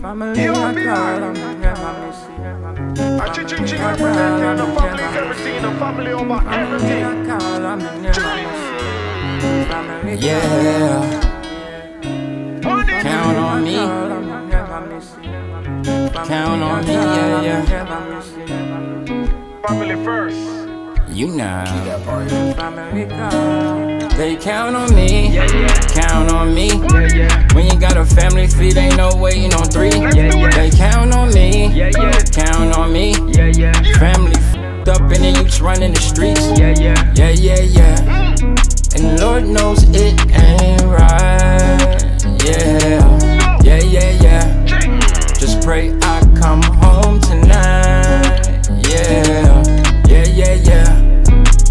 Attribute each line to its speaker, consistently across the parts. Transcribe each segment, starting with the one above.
Speaker 1: Family, I call them, never miss it.
Speaker 2: Chi Ching Ching represent and the family's everything. A family over
Speaker 1: Family, I call them, never miss it.
Speaker 3: Yeah, count on me,
Speaker 1: call them, never miss it.
Speaker 3: count on me, yeah, yeah.
Speaker 1: Never miss it.
Speaker 2: Family first.
Speaker 3: You know, they count on me,
Speaker 4: Yeah, yeah,
Speaker 3: count on me.
Speaker 4: yeah, yeah,
Speaker 3: When you got a family feed, ain't no waiting on running the streets.
Speaker 4: yeah, yeah.
Speaker 3: Yeah, yeah, yeah. And Lord knows it ain't right. Yeah, yeah, yeah, yeah. Just pray I come home tonight. Yeah, yeah, yeah, yeah.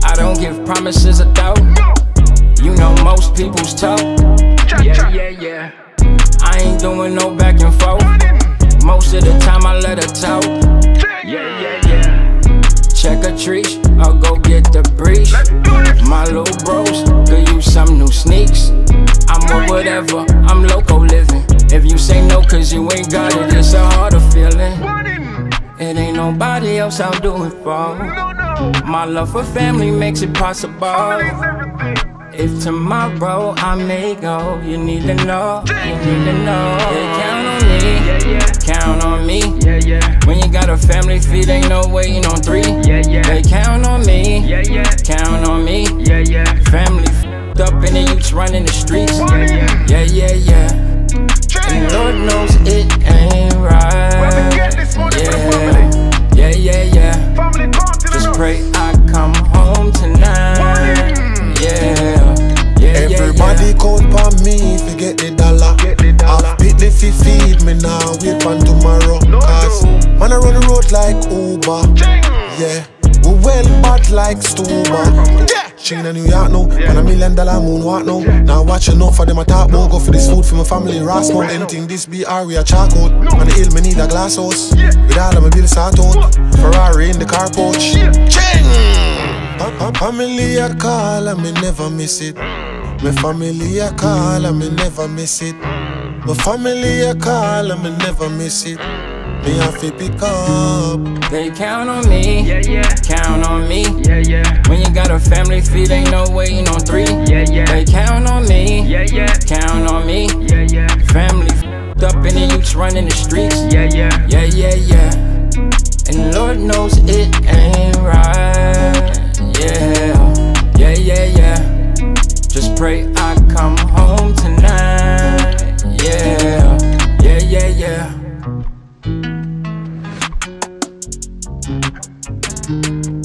Speaker 3: I don't give promises a doubt. You know most people's.
Speaker 2: Cha
Speaker 4: Yeah, yeah, yeah.
Speaker 3: I ain't doing no back and forth. Get the breach.
Speaker 2: Let's do this.
Speaker 3: My little bros could use some new sneaks. I'm a whatever, I'm local living. If you say no, cause you ain't got it, it's a harder feeling. It ain't nobody else I'll do it for. My love for family makes it possible. If tomorrow I may go, you need to know, you need to know. Yeah, count on me,
Speaker 4: Yeah, yeah,
Speaker 3: count on me.
Speaker 4: yeah, yeah,
Speaker 3: When you got a family feed, ain't no waiting on three. On me.
Speaker 4: yeah, yeah,
Speaker 3: Family f***ed up and the youths running the streets.
Speaker 2: Money.
Speaker 3: Yeah, yeah, yeah.
Speaker 2: Ching.
Speaker 3: And Lord knows it ain't
Speaker 2: Where we get
Speaker 3: right.
Speaker 2: this money for the family?
Speaker 3: Yeah, yeah, yeah, yeah.
Speaker 2: Family.
Speaker 3: Just pray I come home tonight. Yeah, yeah, yeah,
Speaker 5: Everybody
Speaker 3: yeah.
Speaker 5: count on me, forget the dollar.
Speaker 2: Get the dollar.
Speaker 5: Half bit the fi feed me now, wait for tomorrow.
Speaker 2: No,
Speaker 5: Cause
Speaker 2: no.
Speaker 5: man I run the road like Uber.
Speaker 2: Ching.
Speaker 5: Yeah, like Stuba. Yeah, Ching in New York now, on a million dollar moon walk now. Now watch enough for them a talk about go for this food for my family. Ras mount anything this be area charcoal. On the hill me need a glass house. With all of my bills sort out. Ferrari in the car porch. Ching. Fa- fa- Family a call and me never miss it. My family a call and me never miss it. My family a call and me never miss it. Me have to pick up.
Speaker 3: They count on me,
Speaker 4: yeah, yeah,
Speaker 3: count on me.
Speaker 4: yeah, yeah,
Speaker 3: When you got a family feed, ain't no waiting on three.
Speaker 4: yeah,
Speaker 3: They count on me,
Speaker 4: yeah, yeah,
Speaker 3: count on me.
Speaker 4: yeah, yeah,
Speaker 3: Family f***ed up and the youths running the streets.
Speaker 4: yeah, yeah,
Speaker 3: Yeah, yeah, yeah. And Lord knows it ain't Música